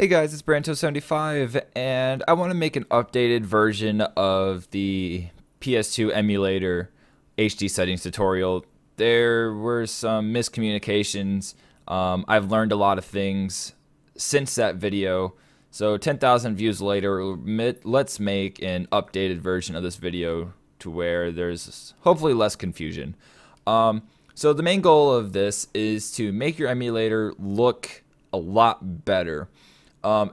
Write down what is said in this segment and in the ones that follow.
Hey guys, it's BranToast75 and I want to make an updated version of the PS2 emulator HD settings tutorial. There were some miscommunications. Um, I've learned a lot of things since that video. So 10,000 views later, let's make an updated version of this video to where there's hopefully less confusion. Um, so the main goal of this is to make your emulator look a lot better. Um,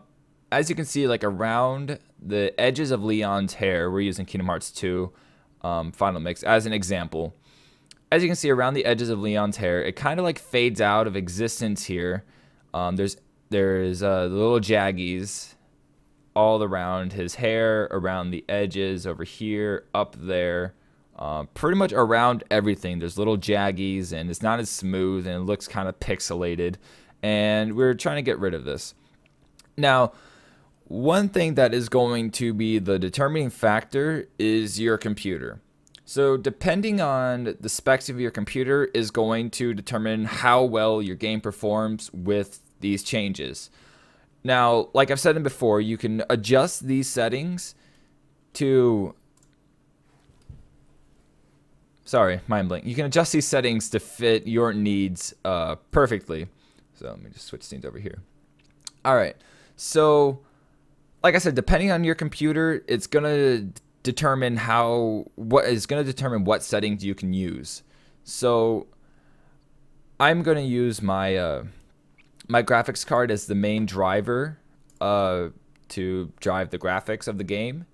as you can see, like around the edges of Leon's hair, we're using Kingdom Hearts 2 um, Final Mix as an example. As you can see around the edges of Leon's hair, it kind of like fades out of existence here. Um, there's there's uh, little jaggies all around his hair, around the edges, over here, up there, uh, pretty much around everything. There's little jaggies, and it's not as smooth, and it looks kind of pixelated. And we're trying to get rid of this. Now, one thing that is going to be the determining factor is your computer. So depending on the specs of your computer is going to determine how well your game performs with these changes. Now, like I've said before, you can adjust these settings to sorry, mind blank. You can adjust these settings to fit your needs uh, perfectly. So let me just switch scenes over here. All right. So, like I said, depending on your computer, it's gonna determine how what is gonna determine what settings you can use. So, I'm gonna use my uh, my graphics card as the main driver uh, to drive the graphics of the game,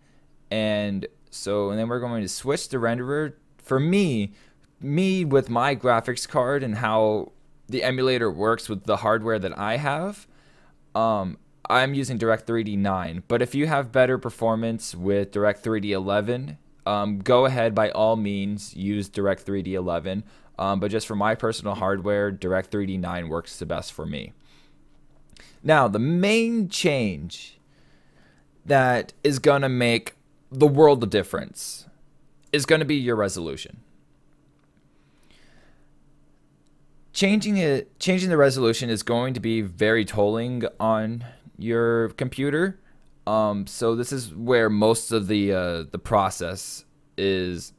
and so and then we're going to switch the renderer. For me, me with my graphics card and how the emulator works with the hardware that I have, um, I'm using Direct3D 9, but if you have better performance with Direct3D 11, um, go ahead by all means use Direct3D 11. Um, but just for my personal hardware, Direct3D 9 works the best for me. Now, the main change that is going to make the world of difference is going to be your resolution. Changing it, changing the resolution is going to be very tolling on your computer. Um, so this is where most of the uh, the process is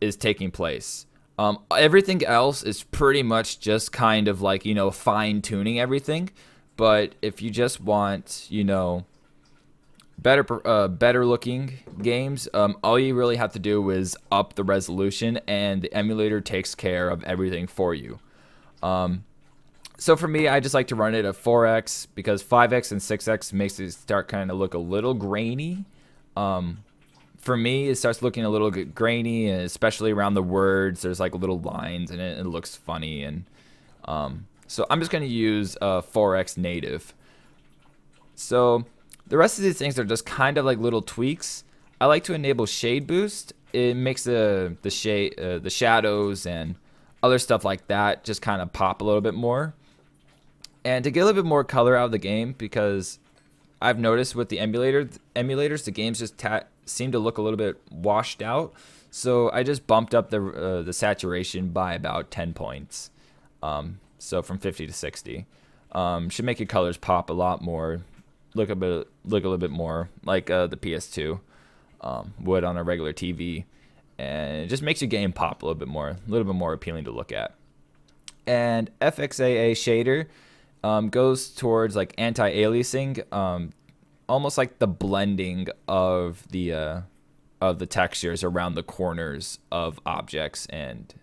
is taking place. Um, everything else is pretty much just kind of like you know fine tuning everything. But if you just want you know better uh, better looking games, um, all you really have to do is up the resolution, and the emulator takes care of everything for you. Um, so for me, I just like to run it at 4x because 5x and 6x makes it start kind of look a little grainy. Um, for me, it starts looking a little grainy, and especially around the words. There's like little lines, and it, it looks funny. And um, so I'm just going to use uh, 4x native. So the rest of these things are just kind of like little tweaks. I like to enable shade boost. It makes the the shade, uh, the shadows, and other stuff like that just kind of pop a little bit more. And to get a little bit more color out of the game, because I've noticed with the emulator emulators, the games just seem to look a little bit washed out. So I just bumped up the uh, the saturation by about 10 points. Um, so from 50 to 60. Um, should make your colors pop a lot more. Look a bit, look a little bit more like uh, the PS2 um, would on a regular TV, and it just makes your game pop a little bit more, a little bit more appealing to look at. And FXAA shader um, goes towards like anti-aliasing, um, almost like the blending of the uh, of the textures around the corners of objects and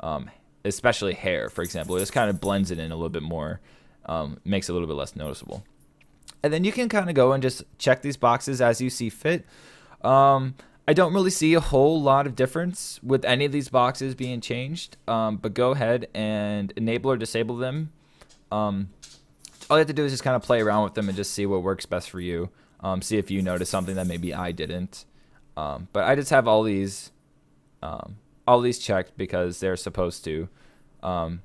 um, especially hair, for example. It just kind of blends it in a little bit more, um, makes it a little bit less noticeable. And then you can kind of go and just check these boxes as you see fit. Um, I don't really see a whole lot of difference with any of these boxes being changed, um, but go ahead and enable or disable them um, all you have to do is just kind of play around with them and just see what works best for you. Um, see if you notice something that maybe I didn't. Um, but I just have all these, um, all these checked because they're supposed to um,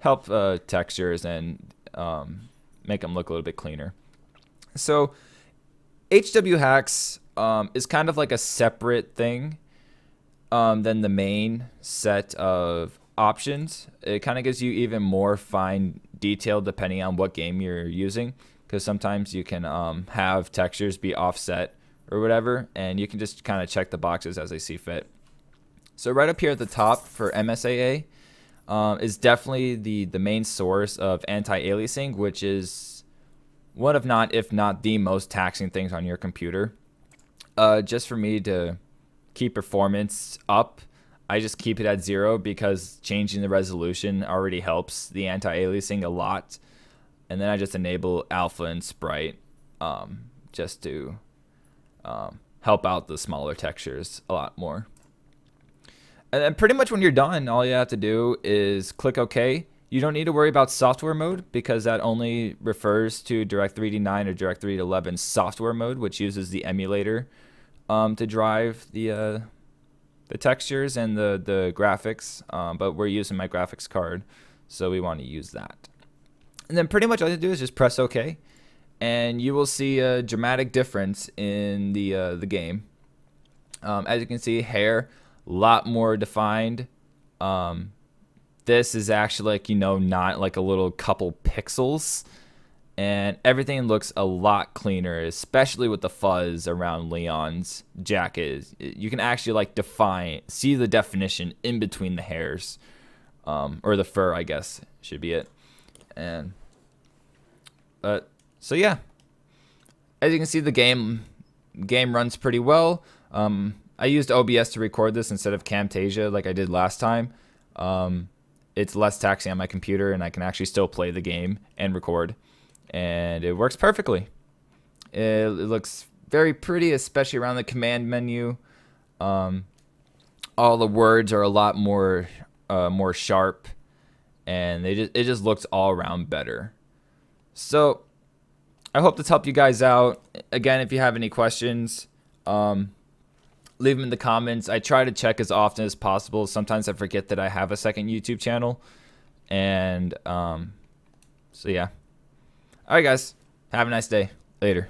help uh, textures and um, make them look a little bit cleaner. So HW hacks um, is kind of like a separate thing than the main set of options. It kind of gives you even more fine detail depending on what game you're using. because sometimes you can um, have textures be offset or whatever, and you can just kind of check the boxes as they see fit. So right up here at the top for MSAA um, is definitely the, the main source of anti-aliasing, which is one of not, if not the most taxing things on your computer. Uh, just for me to keep performance up, I just keep it at zero because changing the resolution already helps the anti-aliasing a lot. And then I just enable alpha and sprite um, just to um, help out the smaller textures a lot more. And then pretty much when you're done, all you have to do is click OK. You don't need to worry about software mode because that only refers to Direct3D 9 or Direct3D 11 software mode, which uses the emulator um, to drive the uh, the textures and the the graphics. Um, but we're using my graphics card, so we want to use that. And then pretty much all you do is just press OK, and you will see a dramatic difference in the uh, the game. Um, as you can see, hair a lot more defined. Um, this is actually like you know not like a little couple pixels, and everything looks a lot cleaner, especially with the fuzz around Leon's jacket. You can actually like define, see the definition in between the hairs, um, or the fur, I guess should be it. And but so yeah, as you can see, the game game runs pretty well. Um, I used OBS to record this instead of Camtasia like I did last time. Um, it's less taxing on my computer, and I can actually still play the game and record, and it works perfectly. It, looks very pretty, especially around the command menu. Um, all the words are a lot more uh, more sharp, and they just it just looks all around better. So I hope this helped you guys out. Again, if you have any questions, um, leave them in the comments. I try to check as often as possible. Sometimes I forget that I have a second YouTube channel. And um, so, yeah. All right, guys. Have a nice day. Later.